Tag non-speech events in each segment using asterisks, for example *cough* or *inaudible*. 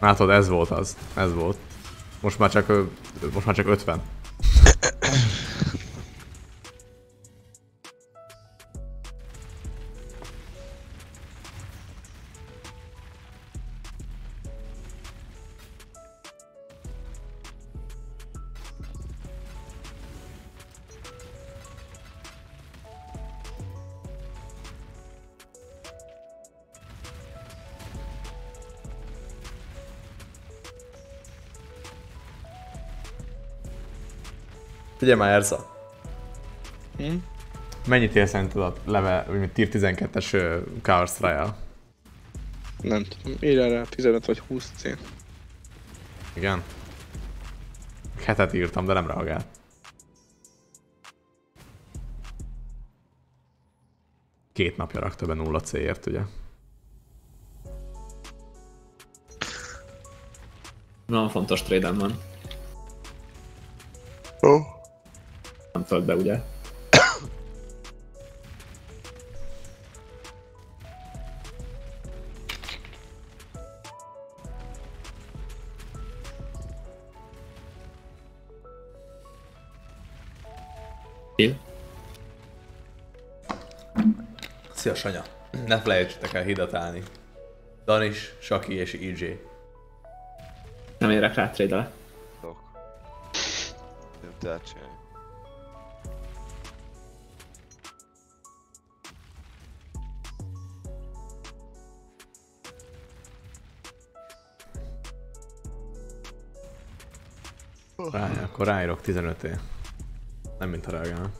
Látod, ez volt az. Ez volt. Most már csak, most már csak 50. Figyelj már, Erza. Hm? Mennyit ér szerinted a level, vagy tier 12-es ö, Chaos Trial? Nem tudom, írj rá 15 vagy 20 cén. Igen? Hetet írtam, de nem reagált. Két napja rakta be nulla C-ért, ugye? Nagyon fontos trade van. Ó. Tölt be, ugye? Kill. Szia, Sanya. Ne felejtsetek el hidratálni. Danis, Saki és EJ. Nem érek rá trade Tudok. Nem tudod csinálni. Rá, akkor ráírok 15 év. Nem mint a reagálna.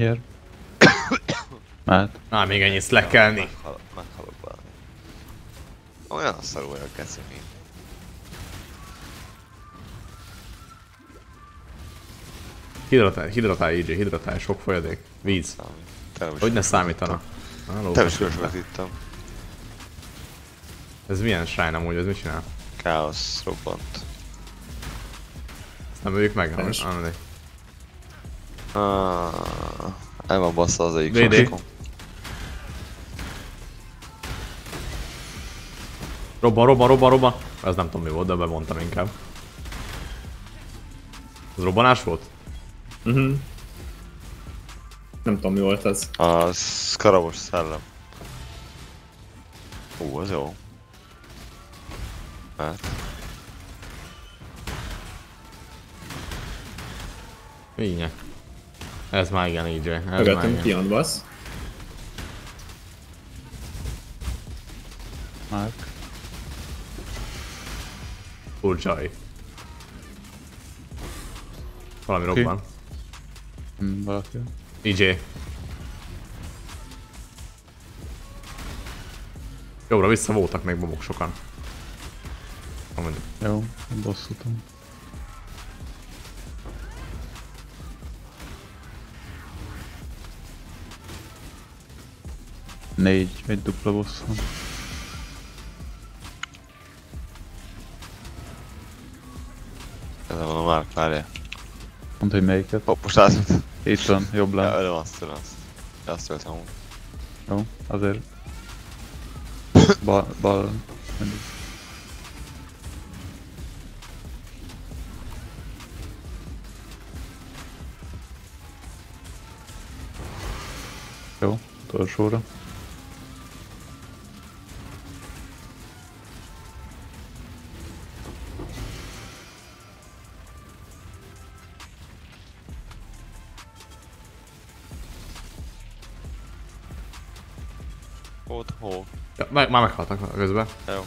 El. *coughs* Mehet. Á, még ennyi slackelni. Meghal, meghalok valami. Olyan szarul vagyok, Geci, mint. Hidratálj, hidratálj EJ, hidratálj, sok folyadék. Víz. Hogy ne számítana? Te is sokat ittam. Ez milyen shrine amúgy, ez mit csinál? Káosz robbant. Ezt nem öljük meg? Fejes. Ah, el van bassza az egyik DD. Robban, robban, robban, robban. Ez nem tudom mi volt, de bemondtam inkább. Ez robbanás volt? Mhm. Nem tudom mi volt az. A szkarabos szellem. Ú, az jó. Hát, Így. Ez már igen, EJ. Ez Mögöttem. Pion basz. Mark. Full csaj. Valami Oké. robban. Hm, valaki. EJ. Jobbra vissza voltak még bobok sokan. Amúgy Jó, bosszútom. Négy, egy dupla bosszú. ezen van a Mark, várjál. Mondd, hogy melyiket. Hopp, most átment. Itt van, jobb Ja, lenne. ölöm azt, ölöm azt. Ja, azt öltem amúgy. Jó, azért. *coughs* Bal, bal. mindig. Jó, utolsóra. Már meghaltak közben. Jó.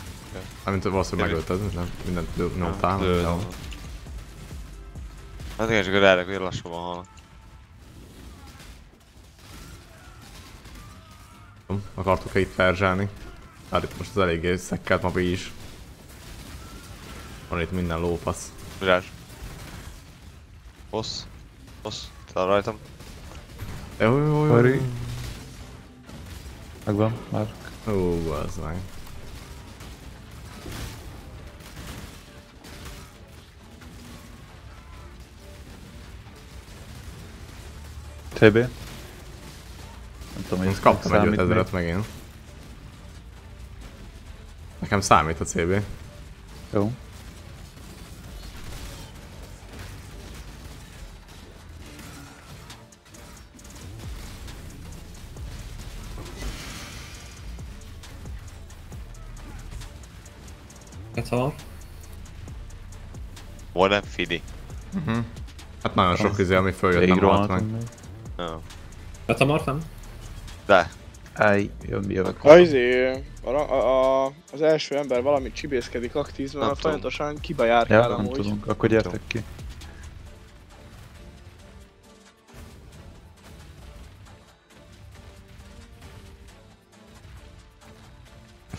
Amint valószínűleg megölted, nem, mindent nyomtál. Hát igen, csak erre, hogy lassabban halnak. Akartuk-e itt perzsálni? Hát itt most az eléggé szekkelt mabi is. Van itt minden lófasz. Mirázs. Hossz. Hossz. Te rajtam. Jó, jó, jó. Megvan, már. Ó, az meg. TB. Nem tudom, hogy ez kaptam egy számít 5000-et megint. Nekem számít a CB. Jó. Hát ha Modern Fidi. Hát nagyon sok izé, ami följött, nem halt meg. még. Jó. Hát ha martam? De. Áj, jön, jövök. A, izé, a, a, a, az első ember valamit csibészkedik aktív, Nem mert folyamatosan kiba jár Ja, nem amúgy. tudunk, akkor gyertek ki.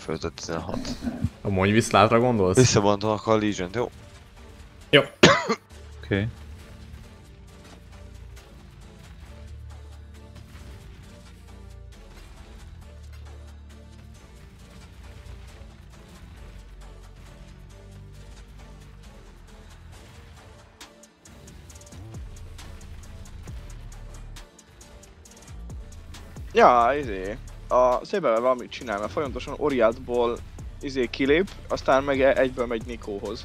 Föltött 16. A mondj viszlátra gondolsz? Visszabontanak a Legion-t, jó? Jó. Oké. Okay. Ja, izé. A szépen valamit csinál, mert folyamatosan Oriadból izé kilép, aztán meg e- egyből megy Nikóhoz.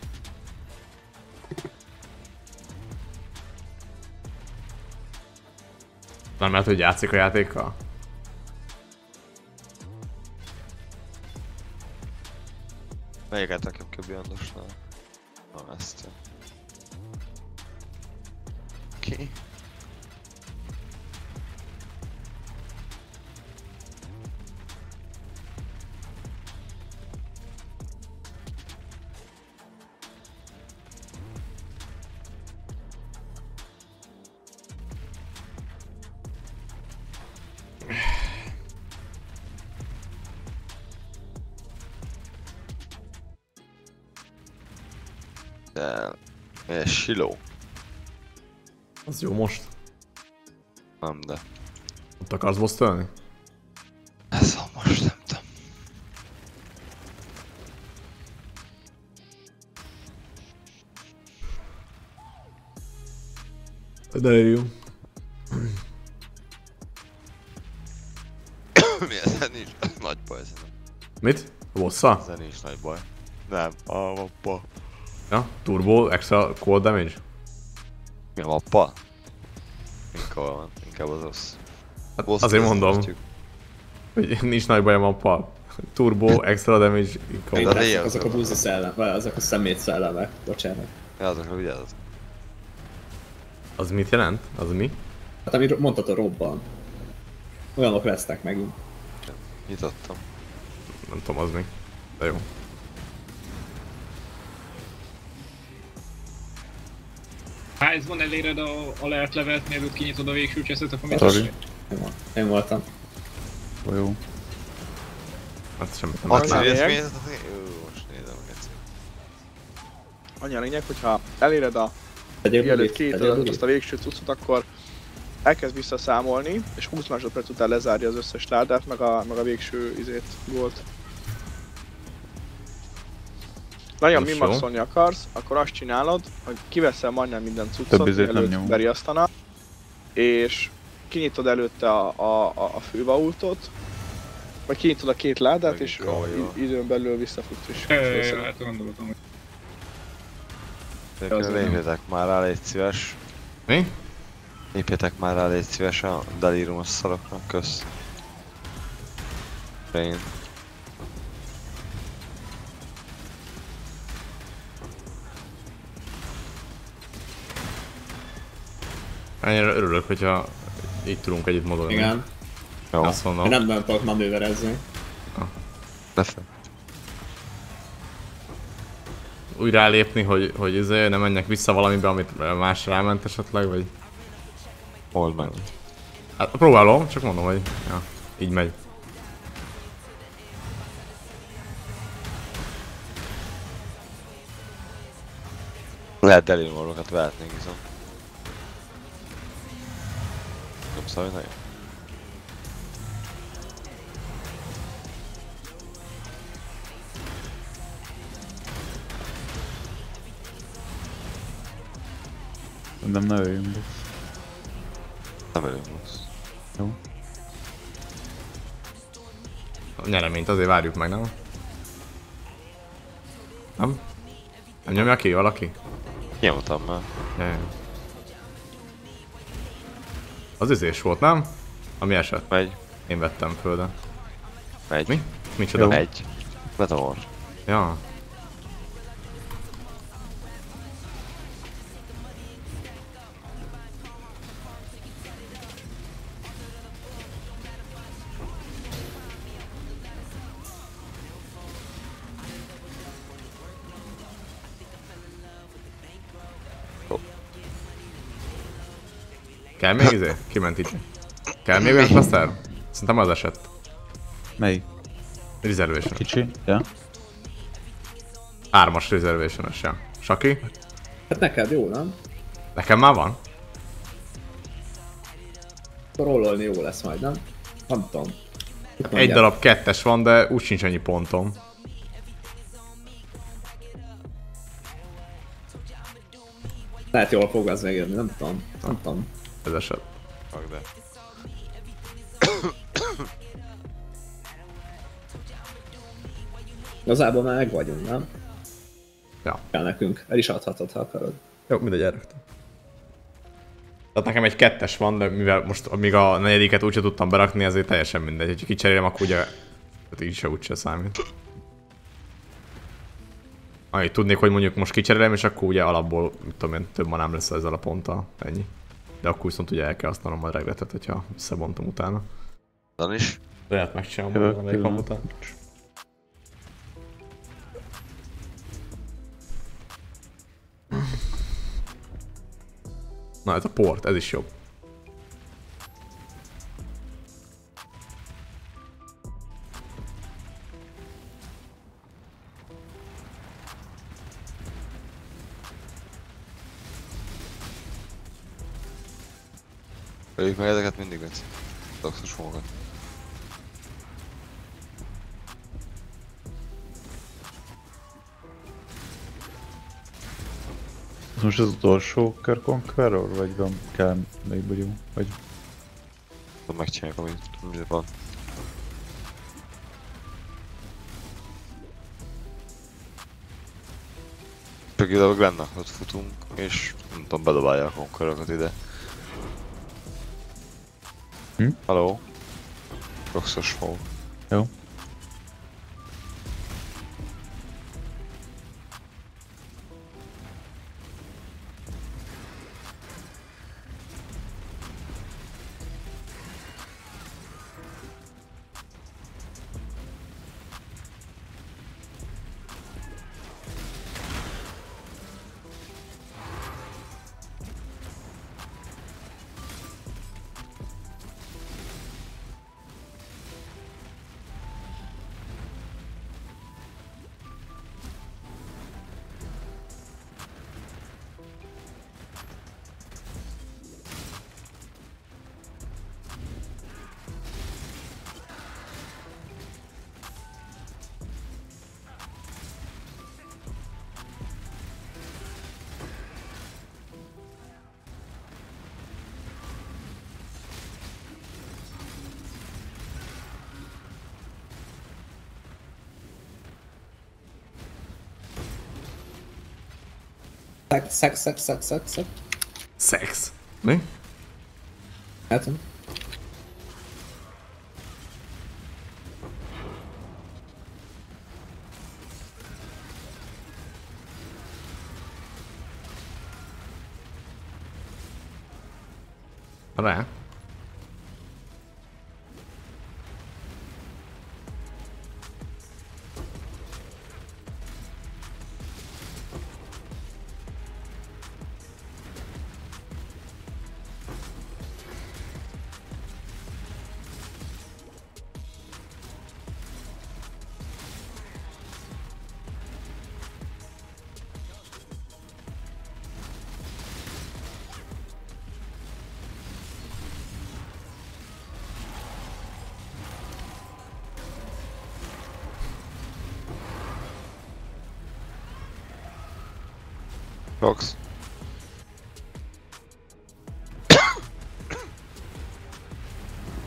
Nem lehet, hogy játszik a játékkal? Melyiket rakjam ki a Beyondosnál? Na, ezt. Ez siló. Az jó most. Nem, de... Ott akarsz bosszolni? Ez a most nem tudom. De jó. Mi ezzel nincs nagy baj, szerintem. Mit? A bossa? Ezzel nincs nagy baj. Nem, a mappa. Ja, turbo, extra cold damage? Mi a mappa? Inkább van, inkább az rossz. Hát Boss azért mondom, tűk. hogy nincs nagy baj a mappal. Turbo, extra damage, a Azok, azok a búzi szellem, vagy azok a szemét szellemek. Bocsánat. Ja, azokra vigyázz. Az mit jelent? Az mi? Hát amit mondtad a robban. Olyanok lesznek megint. Nyitottam. Nem tudom, az mi. De jó. Ha ez van eléred a alert levelet, mielőtt kinyitod a végső cseszet, akkor mit Sorry. Én, vol- én voltam. Jó, jó. Hát semmit nem a? Jó, most nézem meg egyszer. Annyi a lényeg, hogyha eléred a mielőtt kinyitod tegyél azt a végső cuccot, akkor elkezd visszaszámolni, és 20 másodperc után lezárja az összes ládát, meg a, meg a végső izét volt. Nagyon Az mi jó. maxolni akarsz, akkor azt csinálod, hogy kiveszel majdnem minden cuccot, mielőtt beriasztanak, és kinyitod előtte a, a, a, a fővaultot, Vagy kinyitod a két ládát, Megint és időn belül Ö, felszeded. Hát gondoltam, hogy lépjetek már rá, légy szíves. Mi? Lépjetek már rá, légy szíves a deliriumos szaroknak, kösz. Én. Annyira örülök, hogyha így tudunk együtt mozogni. Igen. Jó, Azt mondom. Én nem nagyon tudok manőverezni. befe. Úgy rálépni, hogy, hogy izé, ne menjek vissza valamibe, amit más ráment esetleg, vagy... Old meg. Hát próbálom, csak mondom, hogy ja, így megy. Lehet deliriumorokat vehetnénk viszont. Nem nagyon. Nem ne öljünk be. Nem előbb lesz. Jó. A nyereményt azért várjuk meg, nem? Nem? Nem nyomja ki valaki? Nyomtam már. Ja, ja. Az üzés volt, nem? Ami esett. Megy. Én vettem föl, de... Megy. Mi? Micsoda? Megy. Betamor. Ja. Kell még izé? Kiment így. Kell még olyan cluster? Szerintem az esett. Melyik? Reservation. Kicsi? Ja? Hármas reservation ja. Saki? Hát neked jó, nem? Nekem már van? Akkor rollolni jó lesz majd, nem? Nem tudom. Egy darab kettes van, de úgy sincs annyi pontom. Lehet jól fog az megérni, nem tudom. Nem tudom. Ez eset. Fuck de. Igazából már meg vagyunk, nem? Ja. Kell nekünk. El is adhatod, ha akarod. Jó, mindegy, elraktam. Tehát nekem egy kettes van, de mivel most amíg a negyediket úgyse tudtam berakni, ezért teljesen mindegy. Ha kicserélem, akkor ugye... Hát így se úgyse számít. Annyit tudnék, hogy mondjuk most kicserélem, és akkor ugye alapból, mit tudom én, több manám lesz ezzel a ponttal, ennyi. De akkor viszont ugye el kell használnom a regretet, hogyha visszabontom utána. Dan is. Lehet megcsinálom, Jövök valamelyik hang pillanat. után. Na ez a port, ez is jobb. Magat. Ez most az utolsó kör Conqueror, vagy van, kell még bugyó? Vagy megcsináljuk, amit van. A Glennak ott futunk, és nem tudom, bedobálja a konkerokat ide. Hm? Hello? Roxos fog. jó? Szek, Sex, sex, sex, sex, sex, sex. Sex, ne?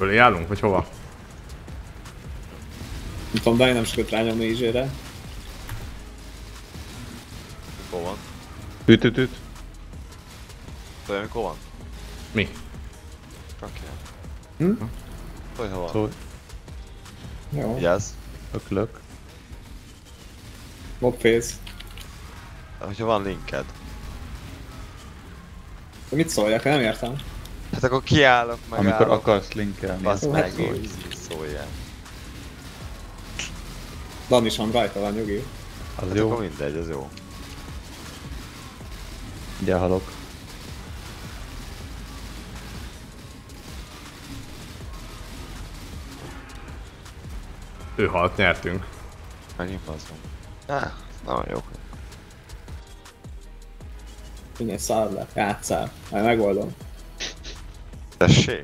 Fölé állunk, vagy hova? Nem tudom, Dani nem sokat rányomni Izsére. Hol van? Üt, üt, üt. Tudja, mikor van? Mi? Oké. Hm? Hogy hol van? Szólj, Jó. Vigyázz. öklök. Mobface. Hogyha van linked. Mit szóljak? Nem értem. Akkor kiállok, meg Amikor akarsz linkelni. Basz meg, hát hogy szóljál. Dan is van rajta, van nyugi. Az Hát jó. akkor mindegy, az jó. Ugye halok. Ő halt, nyertünk. Megint bazom. Ah, nagyon jó. Mindjárt szálld le. Játszál. Majd megoldom. Tessék.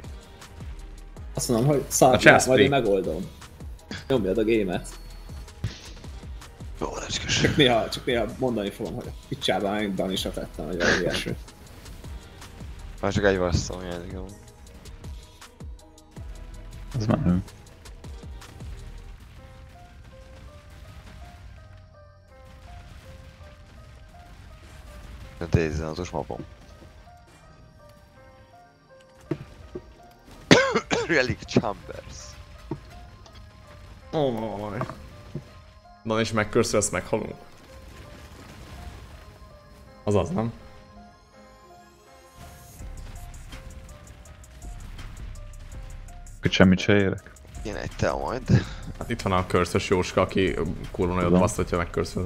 Azt mondom, hogy Chelsea. majd én megoldom. Nyomjad a gémet. Jó, lecskes. Csak néha, csak néha mondani fogom, hogy picsában én Dan is tettem, hogy valami ilyesmi. Már csak egy vasszom jelzik, jó. Az menő. De T16-os mapom. Relic Chambers. Oh. Na és megkörször, ezt meghalunk. Azaz, nem? Hogy semmit se érek. Én egy tea majd. Hát itt van a körszös Jóska, aki kurva nagyot basztatja megkörször.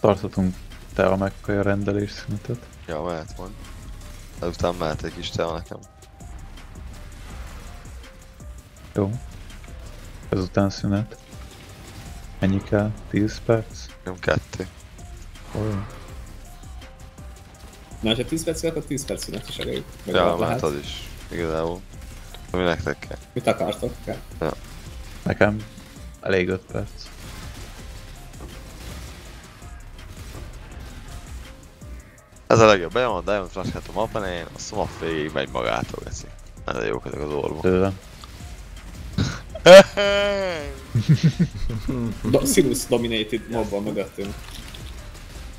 Tartatunk te a megkaja rendelés szünetet. Ja, mehet majd. Ezután mehet egy kis tea nekem. Jó. Ezután szünet. Ennyi kell? 10 perc? Nem kettő. Olyan. Na, ha 10 perc akkor 10 perc szünet is elég. Meg Ja, mehet az is. Igazából. Ami nektek kell. Mit akartok? Kell. Nekem elég 5 perc. Ez a legjobb. Bejön a Diamond Flash a mappen elején, a szomap végig megy magától, geszi. Nagyon jók ezek az orvok. Tőlem. *laughs* Do- Sinus dominated mob van mögöttünk.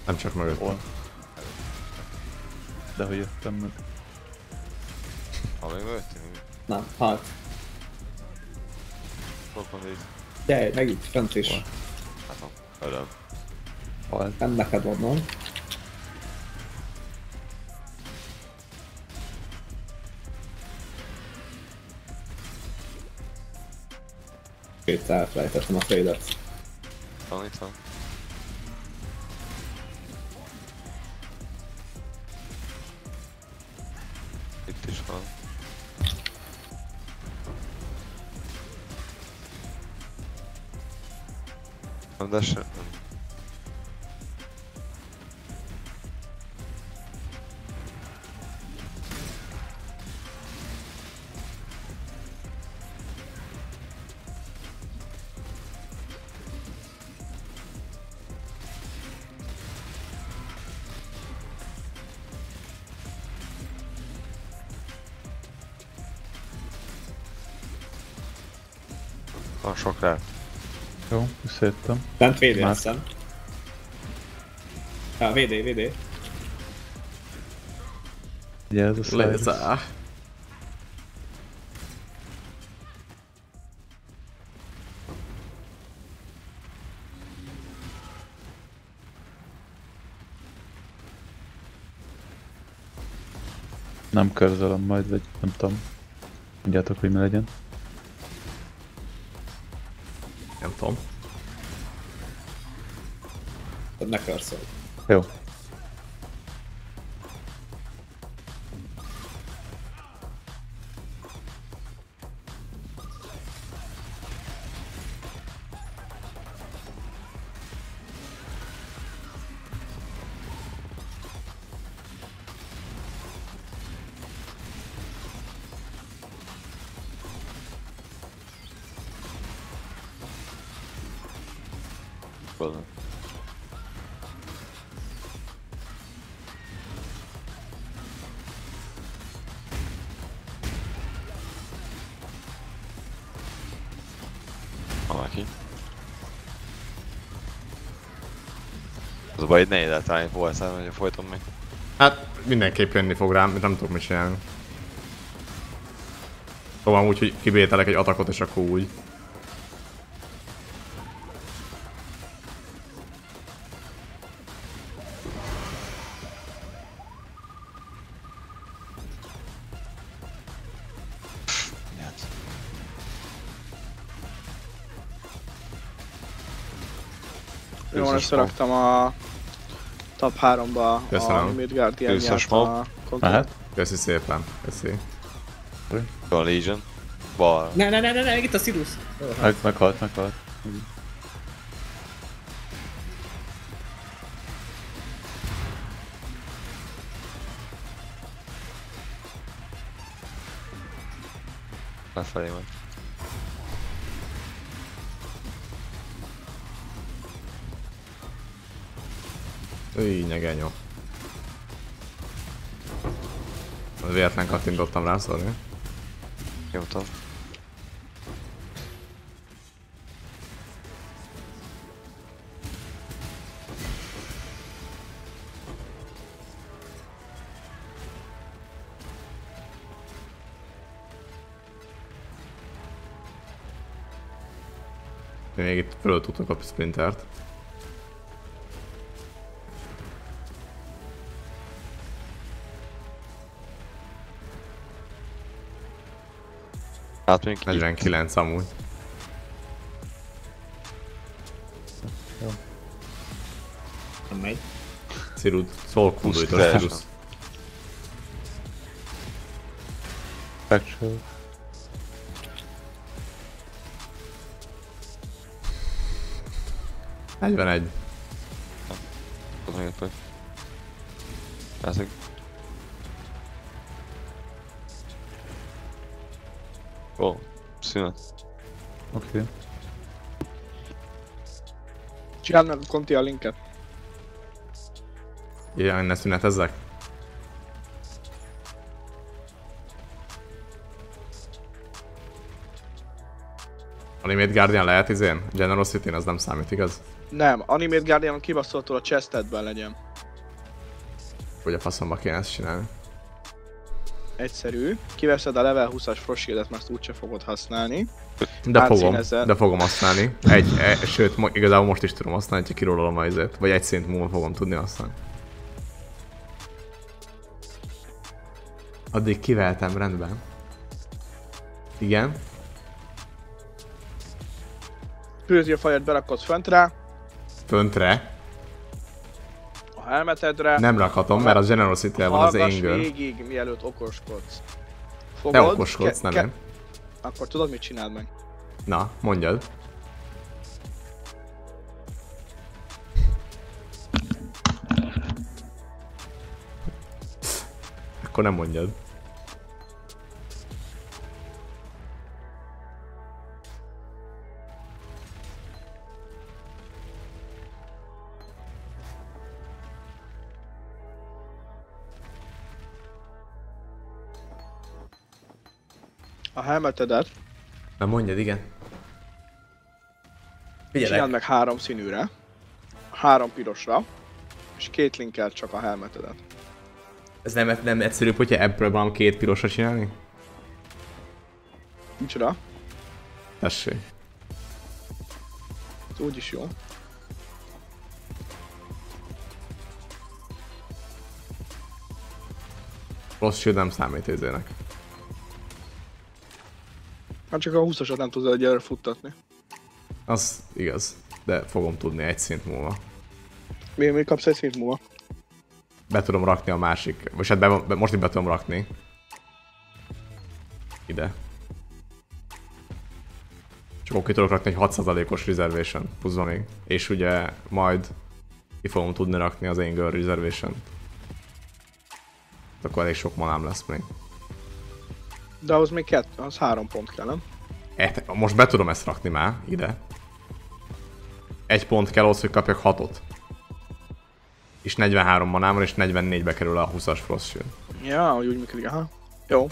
Nem csak mögött. Hol? De hogy jöttem meg. Ha még mögöttünk, Nem, hát. van itt. Gyere, meg itt, fent is. Hát van. Öröm. Nem neked mondom. Két elfelejtettem a trade-et. Van itt van. Itt is van. Nem, de Jó, széttem. Bent védő, Már. hiszem. Ja, védé, védé. Ugye ez a slide. Léza. Nem körzelem majd, vagy nem tudom. Mondjátok, hogy mi legyen. Nem tudom. Ne körszol. Jó. Eltalálni Polszán, hogyha folyton meg. Hát mindenképp jönni fog rám, nem tudok mit csinálni. Szóval úgy, hogy kibételek egy atakot és akkor úgy. Jó, Összes összeraktam a top 3-ba a Köszönöm. Midgardian a konkrét- Mehet? Köszi szépen. Köszi. A Legion. Bal. Ne, ne, ne, ne, ne, itt a Sirius. Meg, meghalt, meghalt. Lefelé van. Új, nyegenyó. Az véletlen kattintottam rá, sorry. Nyomtam. Még itt föl tudtok a sprintert. Hát még 49 amúgy. Nem megy. Cirud, szól kúdújtos teljesen. Cirus. Fracture. egy. Tudom, hogy hogy. Szünet. Oké. Okay. Csináld meg a Conti a linket. Igen, ne szünetezzek. Animate Guardian lehet izén? Generosity az nem számít, igaz? Nem, Animate Guardian kibaszoltól a chestedben legyen. Hogy a faszomba kéne ezt csinálni. Egyszerű. Kiveszed a level 20-as Froshieldet, mert azt úgyse fogod használni. De fogom, de fogom használni. Egy, e, sőt, mo- igazából most is tudom használni, ha kirólolom a izét. Vagy egy szint múlva fogom tudni használni. Addig kiveltem, rendben. Igen. Purity of Fire-t berakod fönt rá, Föntre. Helmetedre. Nem rakhatom, mert a generosity van az anger. végig, mielőtt okoskodsz. Fogod, okoskodsz, nem én. Akkor tudod, mit csináld meg? Na, mondjad. Akkor nem mondjad. A helmetedet Na mondjad, igen. Figyelek. Csináld meg három színűre, három pirosra, és két linkelt csak a helmetedet. Ez nem, nem egyszerűbb, hogyha ebből van két pirosra csinálni? Micsoda? Tessék. Ez úgyis jó. Rossz shield nem számít izének. Hát csak a 20-asat nem tudod egyelőre futtatni. Az igaz. De fogom tudni egy szint múlva. Még, még kapsz egy szint múlva. Be tudom rakni a másik, vagy hát be, be, most be tudom rakni. Ide. Csak akkor ki tudok rakni egy 6%-os reservation pluszba még. És ugye majd ki fogom tudni rakni az én girl reservation Akkor elég sok manám lesz még. De ahhoz még kettő, az három pont kell, nem? E, most be tudom ezt rakni már, ide. Egy pont kell ahhoz, hogy kapjak hatot. És 43 manám van, és 44-be kerül a 20-as Frost Shield. Ja, úgy működik, aha. Jó.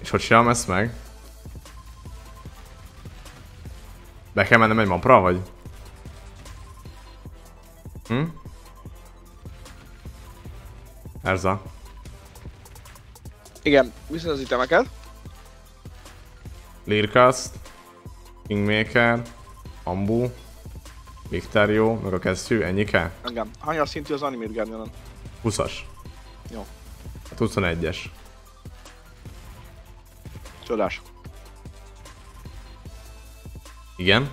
És hogy csinálom ezt meg? Be kell mennem egy mapra, vagy? Erza. Igen, viszont az itemeket. Lirkast, Kingmaker, Ambu, Victorio, meg a kesztyű, ennyi kell? Engem. Hanyas szintű az Animate Guardianon? 20-as. Jó. Hát 21-es. Csodás. Igen.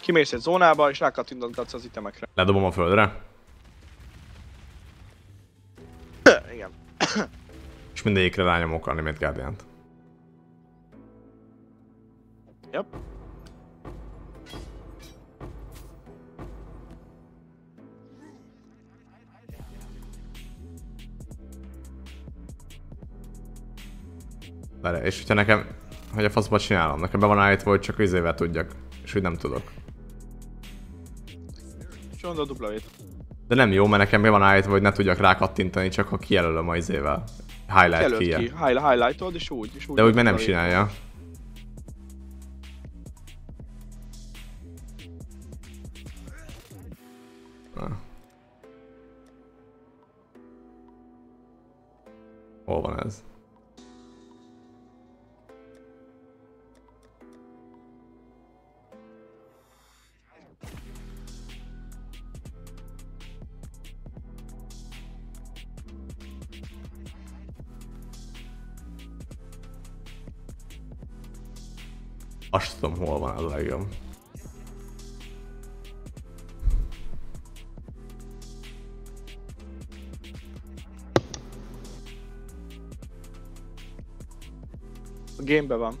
Kimész egy zónába, és rákattintatsz az itemekre. Ledobom a földre. És mindegyikre rányomok Animate Guardian-t. Yep. Várj, és hogyha nekem, hogy a faszba csinálom, nekem be van állítva, hogy csak vizével tudjak, és úgy nem tudok. Mondod a W-t. De nem jó, mert nekem be van állítva, hogy ne tudjak rákattintani, csak ha kijelölöm a izével. Highlight ki. ki, High- highlightod, és úgy, és úgy. De úgy meg nem csinálja. Na. Hol van ez? Azt tudom, hol van az a legjobb. A gamebe van.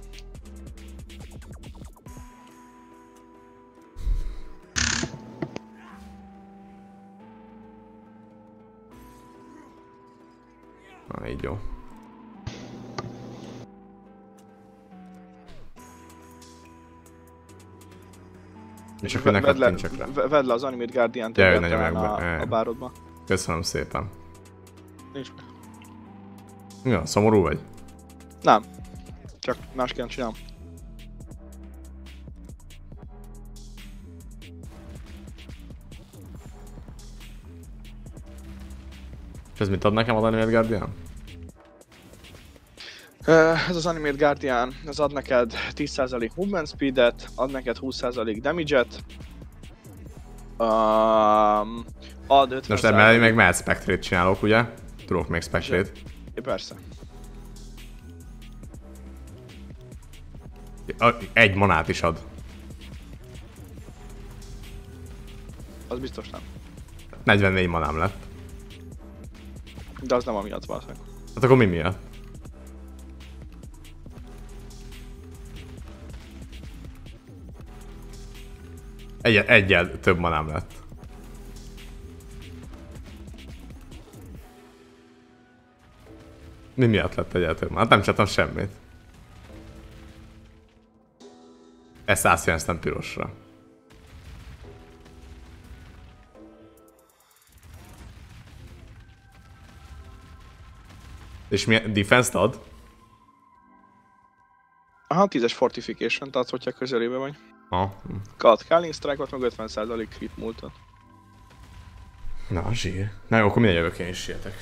Akkor ne Vedd le, vedd le az Animate Guardian-t nyomják be, a, a bárodba. Köszönöm szépen. Nincs meg. Ja, szomorú vagy? Nem. Csak másként csinálom. És ez mit ad nekem az Animate Guardian? Ez az Animate Guardian, ez ad neked 10% movement speedet, ad neked 20% damage-et, um, ad 50 Most emellé meg mehet Spectrate csinálok, ugye? Tudok még Spectrate. Persze. A- Egy manát is ad. Az biztos nem. 44 manám lett. De az nem amiatt valószínűleg. Hát akkor mi miatt? Egy, egyel több manám lett. Mi miatt lett egyel több? Hát nem csináltam semmit. Ezt átszíneztem pirosra. És mi defense ad? Aha, 10-es fortification, tehát hogyha közelébe vagy. Ha. Kat Calling Strike-ot, meg 50% crit múltat. Na, zsír. Na jó, akkor minden jövök én is sietek.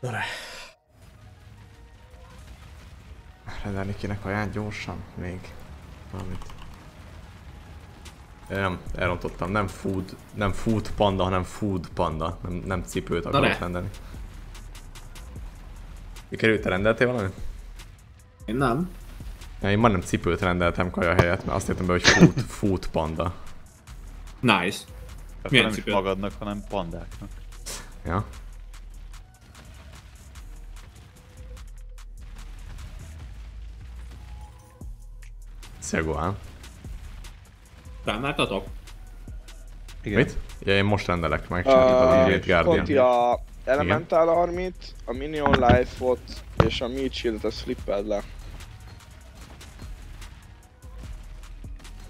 Re. Rendelni kéne kaját gyorsan, még valamit. Nem, elrontottam, nem food, nem food panda, hanem food panda, nem, nem cipőt akarok rendelni. Mi került, te rendeltél valamit? Én nem. Ja, én majdnem cipőt rendeltem kaja helyett, mert azt értem be, hogy food, food panda. Nice. Tehát Milyen nem is cipőt? magadnak, hanem pandáknak. Szia Gohan. Rámáltatok? Igen. Mit? Ja, én most rendelek meg, Uh, Elite Conti Guardian. a Elemental Armit, a Minion Life-ot és a Meat Shield-et azt flippeld le.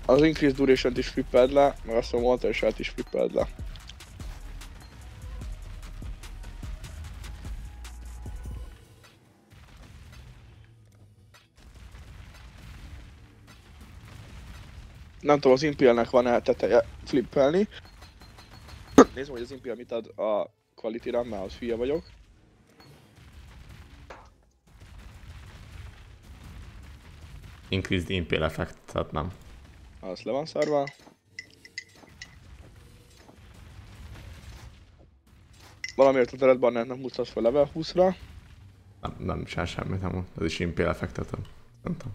Az Increase Duration-t is flippeld le, meg azt a Water Shot is flippeld le. Nem tudom, az Impelnek van-e teteje flippelni. Nézd, hogy az Impel mit ad a Quality Run-nál, hülye vagyok. Increased Impale effect, tehát nem. Az le van szarva. Valamiért a Dread Banner nem húztad fel level 20-ra. Nem, nem csinál semmit, nem. Ez is Impale effektet, nem tudom.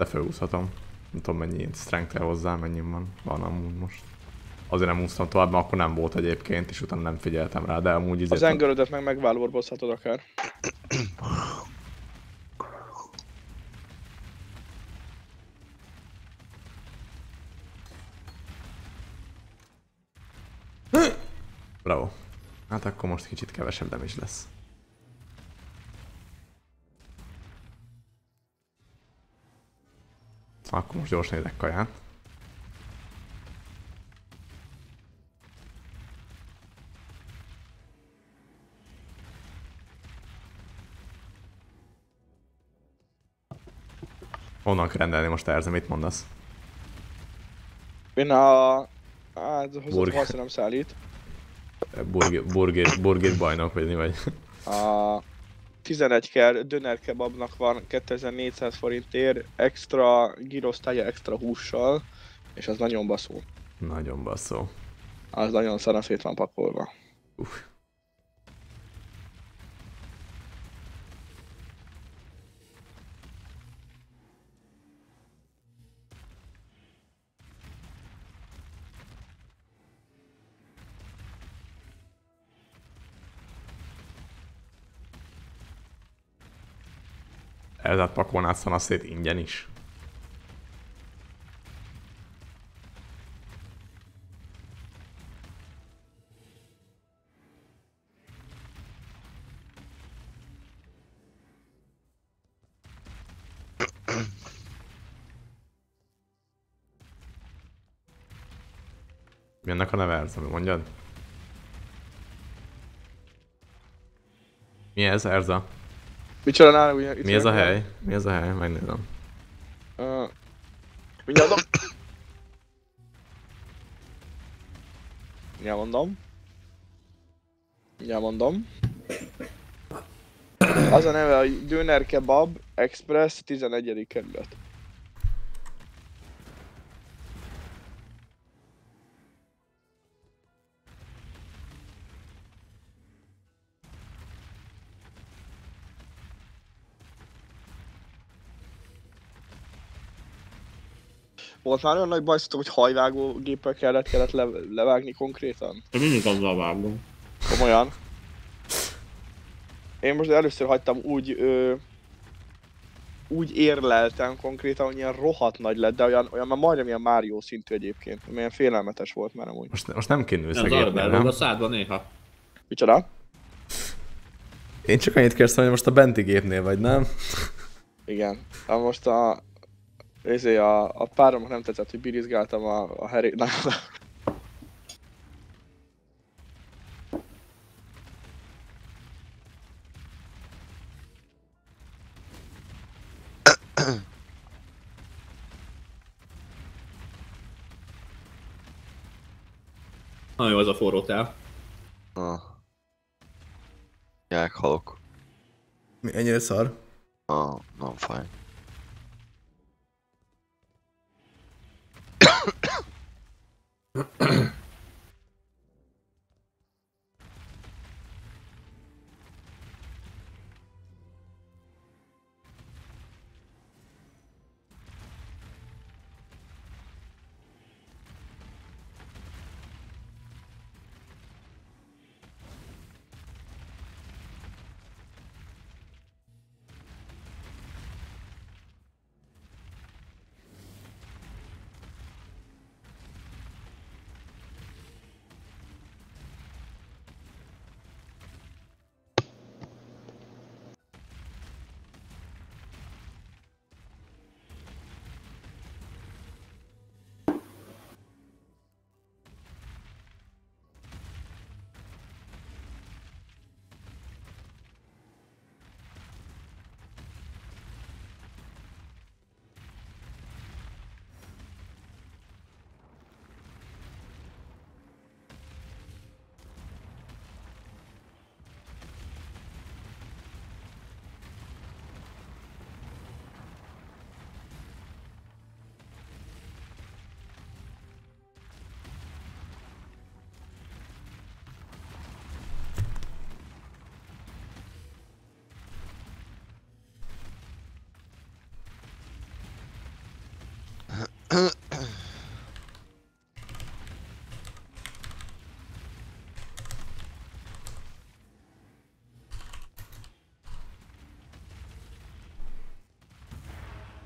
De felhúzhatom. Nem tudom mennyi strength hozzá, mennyi van. Van amúgy most. Azért nem úsztam tovább, mert akkor nem volt egyébként, és utána nem figyeltem rá, de amúgy Az izét... engörödet meg megválvorbozhatod akár. Bravo. Hát akkor most kicsit kevesebb damage lesz. Akkor most gyors nézek kaját. Honnan kell rendelni most Erze, mit mondasz? Én a... Hát, hozott Burg. nem szállít. Burger, burger, burger bajnok vagy mi vagy? A 11 ker döner kebabnak van 2400 forintért, extra gyrosztálya extra hússal, és az nagyon baszó. Nagyon basszó. Az nagyon szarra szét van pakolva. Uff. Ezzel pakolnád szanaszét ingyen is. Mi ennek a neve Erza, mondjad? Mi ez Erza? Micsoda nála itt Mi ez a hely? Mi ez a hely? Megnézem. Ö, Mindjárt mondom. Mindjárt mondom. Mindjárt mondom. Az a neve, hogy Döner Kebab Express 11. kerület. Volt már olyan nagy bajszotok, hogy hajvágó géppel kellett, kellett le, levágni konkrétan? Én mindig azzal vágom. Komolyan. Én most először hagytam úgy, ö, úgy érleltem konkrétan, hogy ilyen rohadt nagy lett, de olyan, olyan már majdnem ilyen Mario szintű egyébként. Milyen félelmetes volt már amúgy. Most, most nem kéne Ez összegépnél, arra nem? a szádban néha. Micsoda? Én csak annyit kérsz, hogy most a benti gépnél vagy, nem? Igen. Na most a... Ezért a, a páromnak nem tetszett, hogy birizgáltam a, a heré... Na, Nagyon jó az a forró tel. Na. Meghalok. Mi, ennyire szar? Ah, nem fáj.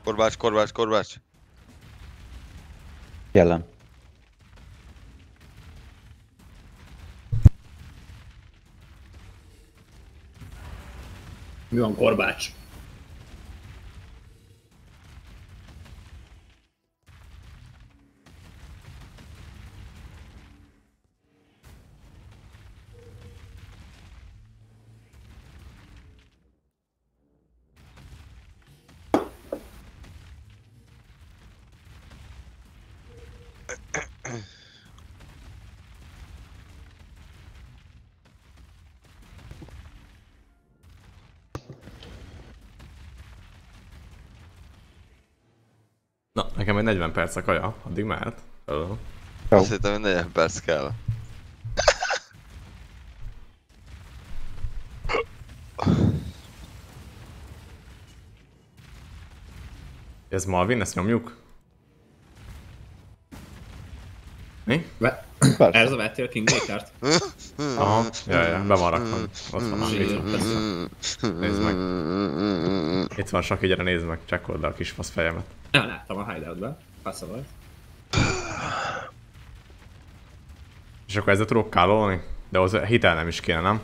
Korbács, korbács, korbács. Jelen. Mi van korbács? Egy 40 perc a kaja, addig mehet. Hello. Jó. Azt hittem, hogy 40 perc kell. Ez Malvin, ezt nyomjuk? Mi? Ve- Persze. Ez a vettél King Makert? Aha, ja, ja, be van rakva. Ott van persze. Nézd meg. Itt van Saki, gyere nézd meg, csekkold le a kis fasz fejemet. Ja, láttam a hideoutban. Passza volt. És akkor ezzel tudok kálolni? De az hitel nem is kéne, nem?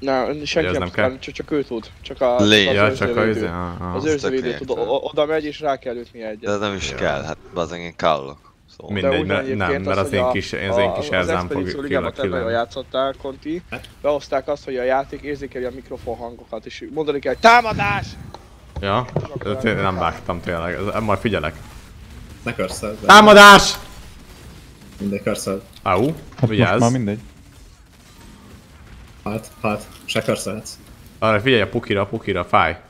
Vagy senki az nem nem kell? hanem csak, csak ő tud. Csak a, Légy. az Ja, csak a őrzővédő. izé, ah, ah. Az Az őrzővédő tud, oda megy és rá kell ütni De egyet. ez nem is kell, hát bazen én kallok. Szóval. Mindegy, mert, nem, mert az, hogy én a- kis, az én kis az erzám fog killenni. játszottál, Conti. Behozták azt, hogy a játék érzékeli a mikrofon hangokat, és mondani kell, hogy támadás! Ja, én nem vágtam tényleg, Ez- majd figyelek. Ne körszöld. Támadás! Mindegy körszöld. Au, Hát most vigyázz. már mindegy. Halt, halt. Se körszöldhetsz. Arra figyelj a pukira, a pukira, fáj.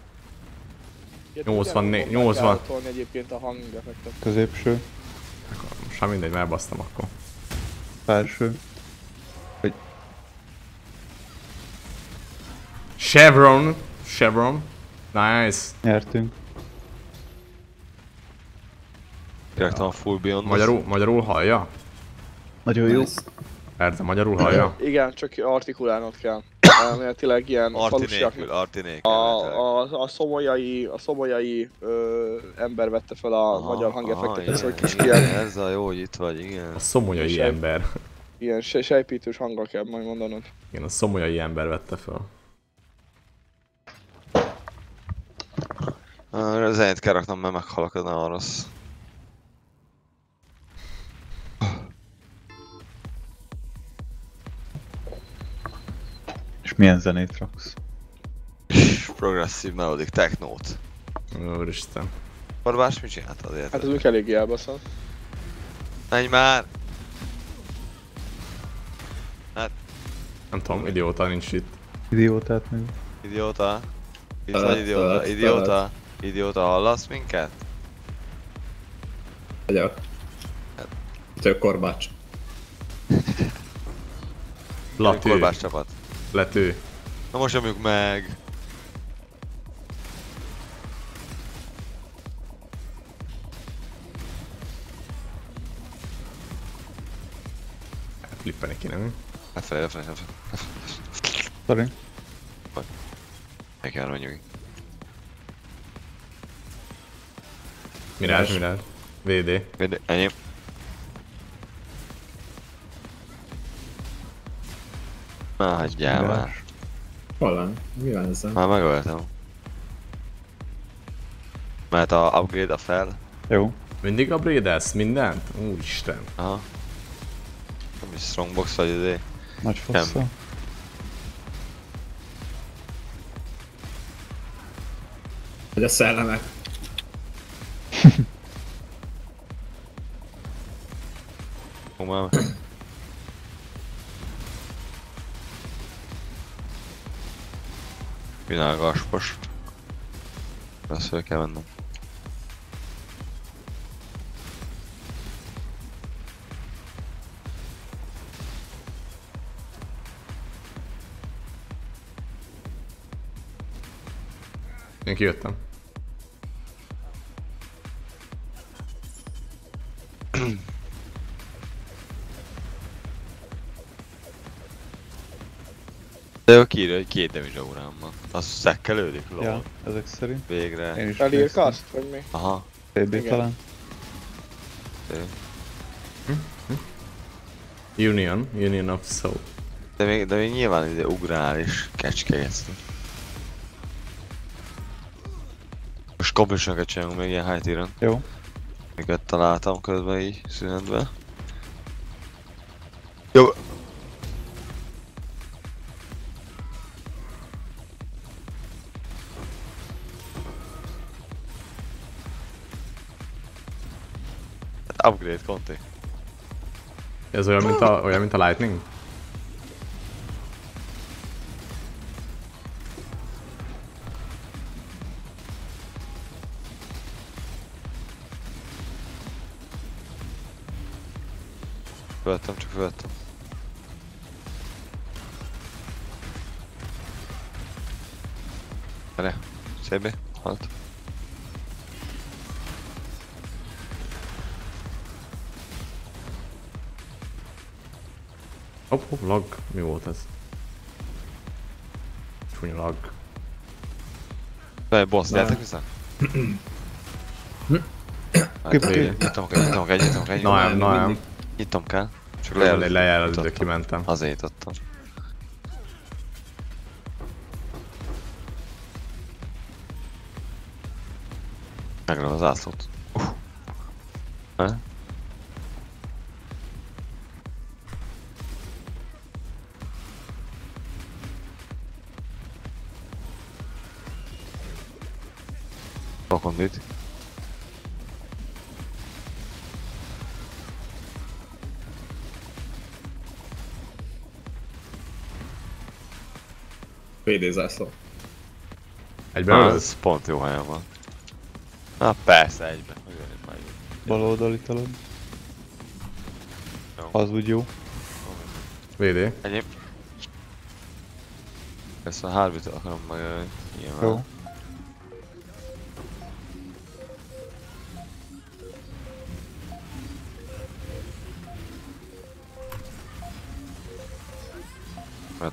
Ilyet 84, ugyanúgy meg 80. kell tolni egyébként a hangeffektet. Középső, Most már mindegy, mert elbasztam akkor. felső. Chevron, Chevron. Nice. Nyertünk. Kiraktam a full beyond. Magyarul, magyarul hallja? Nagyon jó. Nice. Erze, magyarul hallja? *laughs* Igen, csak artikulálnod kell. Elméletileg ilyen Arti falusiak. nélkül, arti nélkül. A, a, a szomolyai, a szomolyai ö, ember vette fel a Aha, magyar hangeffekteket, igen, kis ilyen, Ez a jó, hogy itt vagy, igen. A szomolyai Sej- ember. ilyen se, sejpítős hanggal kell majd mondanod. Igen, a szomolyai ember vette fel. Ah, Zenét kell raknom, mert meghalok, ez nagyon rossz. És milyen zenét raksz? Progressive Melodic Technót. Úristen. Barbás, mit csináltad Hát érted? ez úgy eléggé elbaszott. Menj már! Nem tudom, idióta nincs itt. Idiótát még? Idióta? Vagy idióta? felett, Idióta? Idióta, hallasz minket? Vagyok. Tök korbács. *laughs* Latő, Korbás csapat. lető. Na most nyomjuk meg! Flippeni kéne, mi? Lefelé, lefelé, lefelé. Sorry. Meg kell menjünk. Mirázs, mirázs. VD. Védő, ennyi. Na, hagyjál Mirázs. már. Hol van? Mi van ezzel? Már megöltem. Mert a upgrade a fel. Jó. Mindig a brédelsz mindent? Úristen. Aha. Nem is strongbox vagy izé. Nagy fossza. Hogy a szellemek. *laughs* Már. Világos most. Ezt fel kell vennem. Én kijöttem. De ő kiírja, hogy két damage aurám van. Az szekkelődik, lol. Ja, ezek szerint. Végre. Én is néztem. kaszt, vagy mi? Aha. TB talán. Union, Union of Soul. De még, de még nyilván ide ugrál és kecskegetsz. Most komplisokat csinálunk még ilyen high tier Jó. Miket találtam közben így szünetben. Jó. Upgrade, Conti. Ez olyan, mint a, olyan, mint a Lightning? Fölvettem, csak fölvettem. Várjál, CB, halt. Hopp, hopp, lag. Mi volt ez? Csúnya lag. Várj, boss, gyertek vissza? *coughs* Kip- Nyitom kell, nyitom kell, nyitom kell, Na, nyitom nem, na, nem. Nyitom kell. Csak Lejelölő, lejelölő. lejelölő, nyitottam. kimentem. Azért nyitottam. Megröv az ászlót. Bakondit. PD zászló. Egyben ölsz? Ez pont jó helyen van. Na persze, egyben. Bal oldali. Jó. Az úgy jó. VD. Enyém. Ezt a harbit akarom megölni. Nyilván. Jó.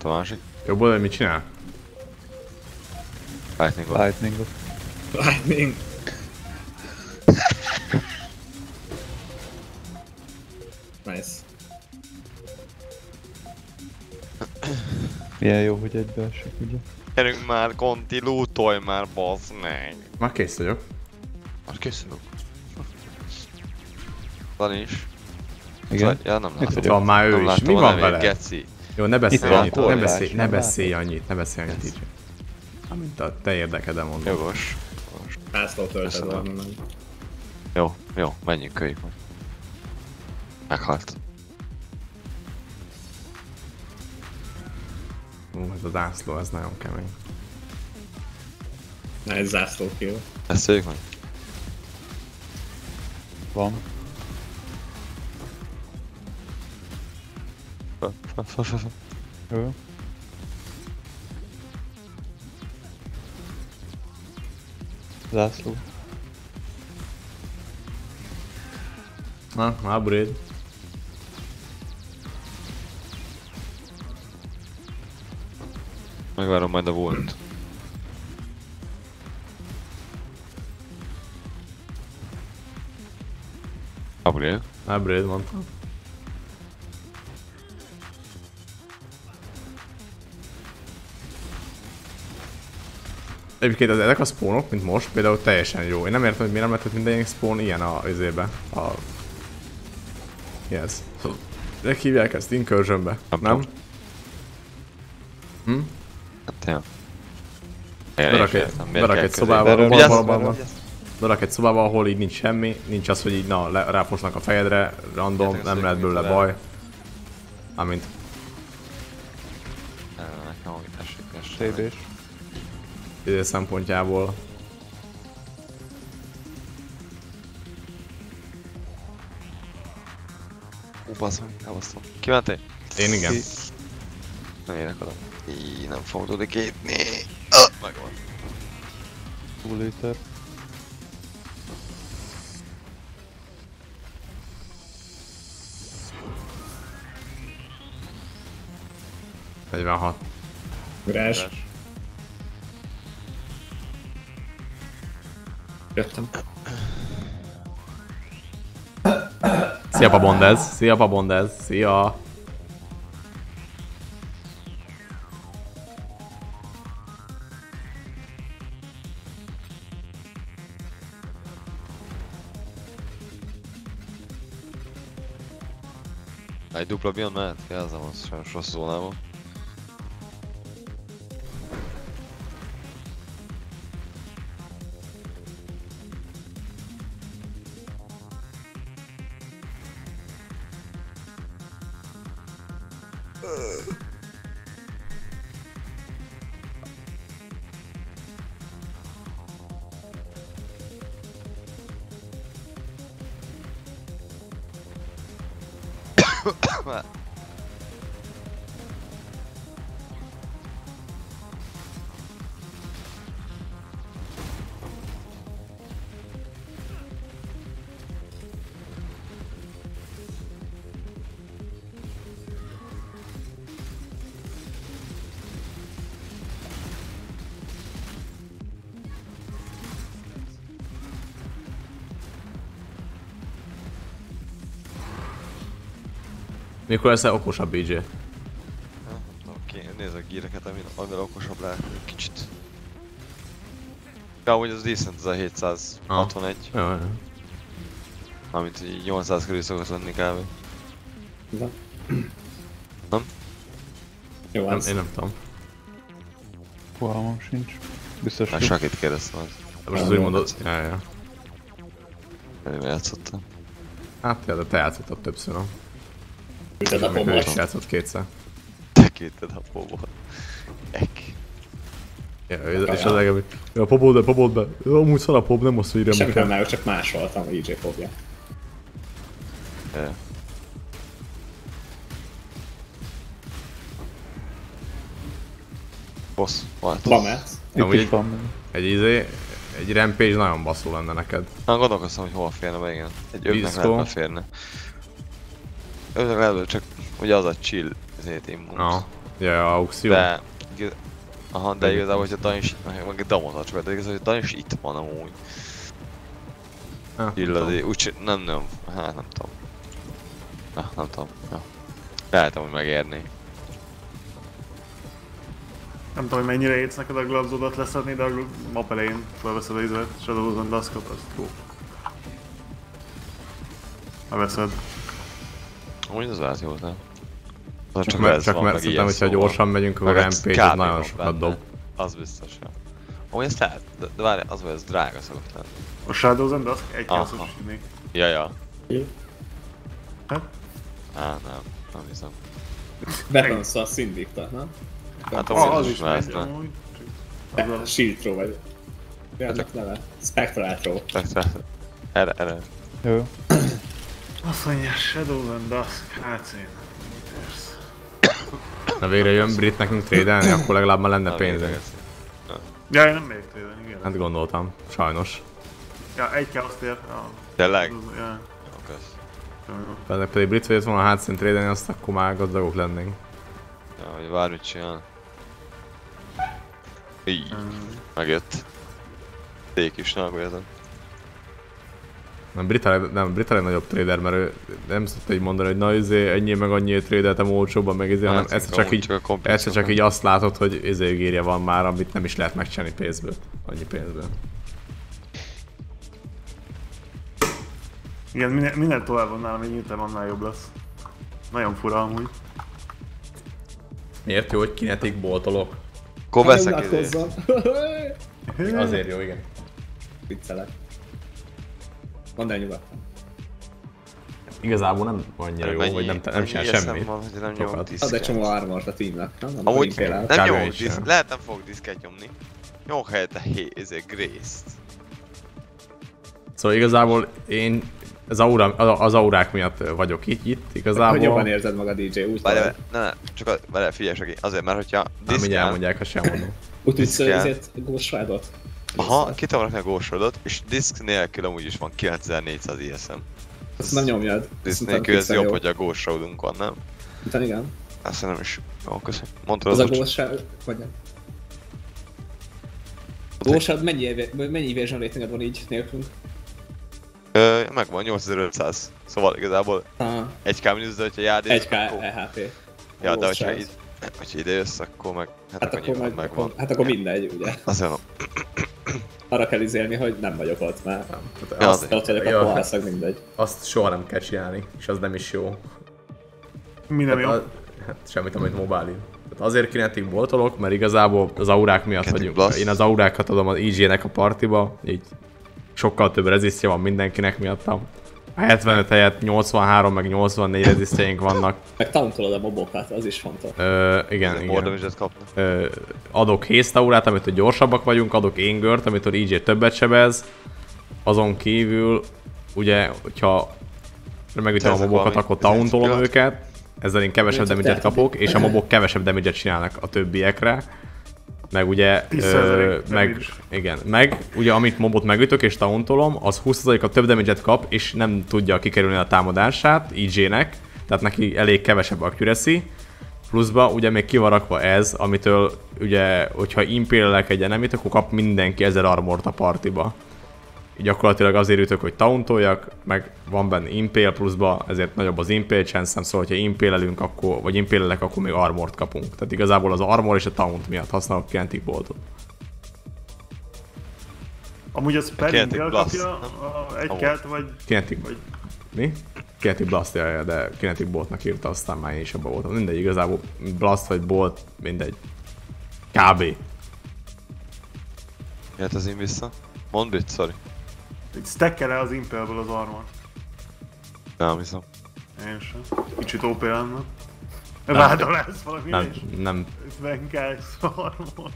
Mert a másik. Jobb oldal mit csinál? Lightning volt. Lightningot. Lightning. nice. Milyen jó, hogy egybeesik, ugye? Gyerünk már, Conti, lootolj már, bazd meg. Már kész vagyok. Már készülök. Dani is. Igen. Ja, nem látom. vagyok. Van már ő Nem is. Mi van vele? Geci. Jó, ne beszélj annyit, ne beszélj, ne beszélj annyit, ne beszélj annyit így. Amint a te érdekeden mondom. Jogos. Zászló tölted meg. Jó, jó, menjünk, kölyük meg. Meghalt. Ú, ez a zászló, ez nagyon kemény. Nice zászló kill. Beszéljük meg? Van. Föl, föl, föl, föl, föl. Jó. Zászló. Na, upgrade. Megvárom majd a volt. Egyébként az, ezek a spawnok, mint most, például teljesen jó. Én nem értem, hogy miért nem lehetett minden spawn ilyen a izébe. A... Yes. De hívják ezt incursionbe, Nem nem? tudom. Hát ja. Berak egy, berak egy szobába, bal, bal, bal, bal. Berak egy szobába, ahol így nincs semmi, nincs az, hogy így na, le, ráfosnak a fejedre, random, nem lehet belőle le. baj. Amint Nekem hogy esik, esik. Szempontjából. Ú, bazd meg, elbasztom. Kimentél? Én igen. Nem érek oda. Így, nem fogom tudni kétni. Ah, megvan. Full liter. Negyvenhat. Grázs. Jöttem. Szia Pabondez, szia Pabondez, szia. Egy dupla bion mehet? Jelzem, az rossz zónában. Mikor lesz okosabb BJ? Oké, nézd a gíreket, amin amivel okosabb lehet egy kicsit. Ja, amúgy az decent, ez a 761, Jó, jó. amit így 800 körül szokott lenni kb. Na. Nem? Jó, Nem, én nem tudom. Fogalmam sincs. Biztos, hogy sakit kérdeztem az. De most az úgy mondod, ja, ja. Előbb játszottam. Hát, ja, de te játszottad többször, nem? A Még ő pombot. is játszott kétszer. Te kéted a póból. Ek. Ja, és az egem, hogy ja, pobold be, pobold be. Amúgy szar a pob, nem azt írja, Semmi amiket. már csak másoltam a EJ pobja. Ja. Boss, volt. Lamet. itt Amúgy egy-. Egy izé, egy rampage nagyon baszó lenne neked. Na, gondolkoztam, hogy hol férne be, igen. Egy ötnek Disco. lehet be, csak ugye az a chill, ezért immun. Ja, ja, aukció. De... Aha, de igazából, hogyha Dan is, meg damot csak de igazából, hogy Dan is itt van amúgy. Chill azért, úgy nem, nem, hát nem tudom. Na, nem tudom, ja. Lehet amúgy megérni. Nem tudom, hogy mennyire érsz neked a glabzodat leszedni, de a map elején felveszed a izvet, Shadows and Duskot, azt jó. Leveszed. Amúgy az lehet jó, nem? Az Csak, mert, csak mert szerintem, hogyha gyorsan megyünk, akkor a rampage az nagyon sokat dob. Az biztos, ja. Amúgy ezt lehet, de, de várj, az vagy, ez drága szokott lenni. A Shadows and Dusk egy Aha. kelszos még. Ja, ja. Hát? Á, nem, nem hiszem. Weapons a Syndicta, nem? Hát Ah, amúgy az az is csak Az a... Shield Throw vagy. Mi annak neve? Spectral Throw. Erre, erre. Jó. Azt mondja, Shadows and Dusk, hát én. mit? Na végre jön Brit nekünk trédelni, *coughs* akkor legalább már lenne védegetsz. Ja, én nem megyek tőle, igen. Hát gondoltam, sajnos. Ja, egy kell azt ér. Tényleg? ja. Pedig pedig Brit vegyett volna a hátszín trédelni, azt akkor már gazdagok lennénk. Ja, hogy bármit csinál. Így. Megjött. Ték is, ne aggódjatok. Nem, Brit a, leg- nem, Brit a legnagyobb trader, mert ő nem szokta így mondani, hogy na izé, ennyi meg annyi trédeltem olcsóbban, meg izé, hanem Hát, egyszer amúgy csak így, egyszer csak így azt látod, hogy izé gírja van már, amit nem is lehet megcsinálni pénzből. Annyi pénzből. Igen, minél, minél tovább van nálam, egy nyíltem, annál jobb lesz. Nagyon fura amúgy. Miért jó, hogy kinetik boltolok? Akkor veszek. Azért jó, igen. Viccelek. Mondd el nyugodtan. Igazából nem annyira jó, Mennyi- vagy nem, nem csinál semmit. Van, hogy nem diszket. csomó armort a teamnek, nem? Nem Amúgy nem nyomok is diszket, lehet nem fogok diszket nyomni. Nyomok helyette hé, ezért Grace-t. Szóval igazából én az, aura, az aurák miatt vagyok itt, itt Hogy jobban igazából. érzed magad DJ, úgy Várj, ne, ne, csak a, várj, figyelj azért, mert hogyha Nem, mindjárt elmondják, ha sem mondom. Úgy tudsz ezért? Aha, ki tudom rakni a gósodot, és diszk nélkül amúgy is van 9400 ISM. Azt nem nyomjad. Diszk Azt nélkül ez jobb, fixen hogy a gósodunk van, nem? Utána igen. Azt nem is. Jó, köszi. Mondtad Az az, a gólsáv, vagy nem? A gólsáv mennyi, mennyi evasion ratinged van így nélkülünk? Ö, megvan 8500. Szóval igazából Ah, 1k mínusz, de hogyha jádész, 1k akkor... EHP. Ja, de hogyha, id... hogyha ide jössz, akkor meg... Hát, Hát akkor nyilván meg, megvan. hát akkor mindegy, ugye. Azért nem. Arra kell izélni, hogy nem vagyok ott már. Nem. Ja, Tehát azt, azért. Ott vagyok, Ja, akkor hát- mindegy. azt soha nem kell csinálni, és az nem is jó. Mi nem jó? Tehát a, hát semmit, amit mobile Tehát azért kinetik boltolok, mert igazából az aurák miatt Kinetic vagyunk. Blast. Én az aurákat adom az EG-nek a partiba, így sokkal több rezisztje van mindenkinek miattam. A 75 helyett 83 meg 84 rezisztjeink vannak. Meg tauntolod a mobokat, az is fontos. Ö, igen, More igen. damage-et kapnak. Ö, adok haste aurát, amitől gyorsabbak vagyunk, adok Ingert, amitől EJ többet sebez. Azon kívül, ugye, hogyha megütöm a mobokat, akkor ez tauntolom őket. Ezzel én kevesebb damage kapok, és a mobok kevesebb damage csinálnak a többiekre. Meg ugye, 10% ö, meg, igen, meg ugye amit mobot megütök és tauntolom, az 20%-a több damage kap, és nem tudja kikerülni a támadását, EJ-nek, tehát neki elég kevesebb accuracy. Pluszba ugye még ki van rakva ez, amitől ugye, hogyha impélelek egy enemit, akkor kap mindenki 1000 armort a partiba. Így gyakorlatilag azért ütök, hogy tauntoljak, meg van benne impél pluszba, ezért nagyobb az impél chance szóval hogyha impélelünk, akkor, vagy impélelek, akkor még armort kapunk. Tehát igazából az armor és a taunt miatt használok Kinetic Boltot. Amúgy az Blast, kapja a egy kelt, vagy... Kinetic, vagy mi? Kinetic Blast -ja, de Kinetic Boltnak írta, aztán már én is abban voltam. Mindegy, igazából Blast vagy Bolt, mindegy. kb. Jöhet az én vissza. Mondd Brit, sorry. Így stackele az Impelből az armor. Nem hiszem. Én sem. Kicsit OP lenne. Vádolás valami Nem, is. nem, 50 armor.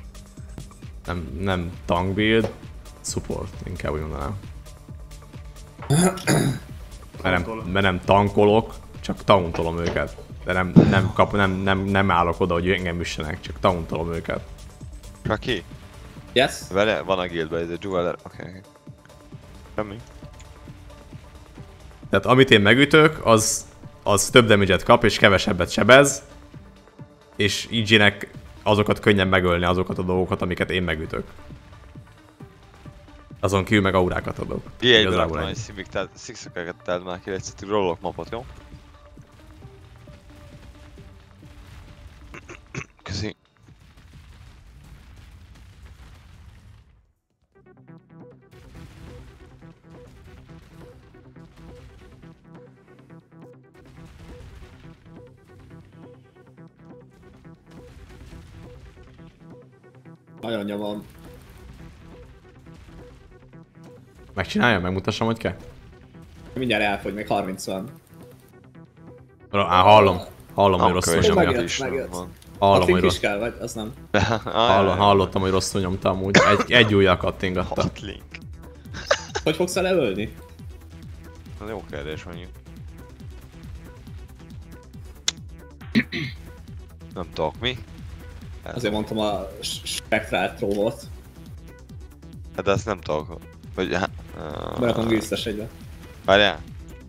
nem, nem tank build, support, inkább úgy mondanám. Mert nem, mert nem tankolok, csak tauntolom őket. De nem, nem, kap, nem, nem, nem állok oda, hogy engem üssenek, csak tauntolom őket. Kaki? Yes? Vele van a guildben, ez a jeweler. Oké, okay. Semmi. Tehát amit én megütök, az, az több damage kap és kevesebbet sebez, és EG-nek azokat könnyen megölni, azokat a dolgokat, amiket én megütök. Azon kívül meg aurákat adok. Így egyből raktam egy szimik, tehát szikszökeket telt már ki, egyszerűen rollok mapot, jó? Köszi. Nagyon nyomom. Megcsinálja? Megmutassam, hogy kell? Mindjárt elfogy, még 30 van. Á, hallom. Hallom, hogy rosszul nyomja. Megjött, is megjött. van. Hallom, hogy is rossz. kell, vagy? Az nem. *laughs* Hallom, hallottam, hogy rosszul nyomtam úgy. Egy, egy ujjal kattingatta. Hotlink. Hogy fogsz? Ez jó kérdés mondjuk. Nem tudok, mi? Azért mondtam a spektrált tróvot. Hát de ezt nem tudok. Vagy hát... Berakom biztos egybe. Várjál.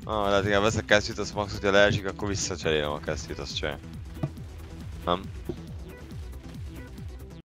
Ah, lehet inkább veszek kesztyűt, azt max, hogyha leesik, akkor visszacserélem a kesztyűt, azt csinálja. Nem?